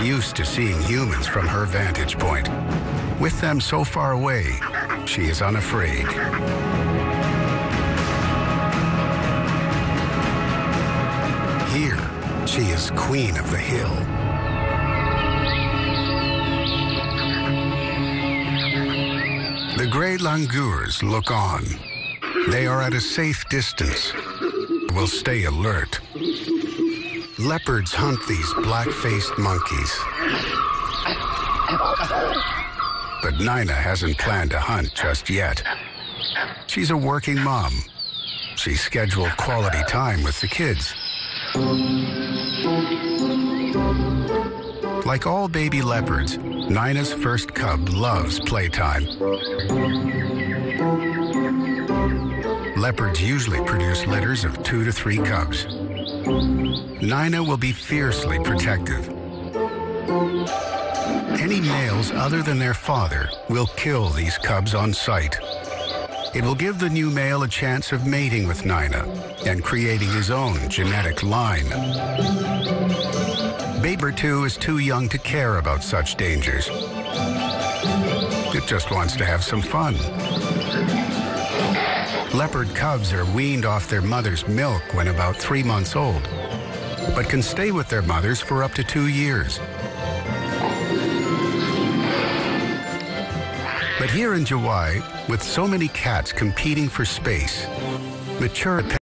used to seeing humans from her vantage point. With them so far away, she is unafraid. Here, she is queen of the hill. The gray langurs look on. They are at a safe distance, will stay alert. Leopards hunt these black-faced monkeys. But Nina hasn't planned a hunt just yet. She's a working mom. She scheduled quality time with the kids. Like all baby leopards, Nina's first cub loves playtime. Leopards usually produce litters of two to three cubs. Nina will be fiercely protective. Any males other than their father will kill these cubs on sight. It will give the new male a chance of mating with Nina and creating his own genetic line. Baber 2 is too young to care about such dangers. It just wants to have some fun. Leopard cubs are weaned off their mother's milk when about three months old, but can stay with their mothers for up to two years. But here in Jawai, with so many cats competing for space, mature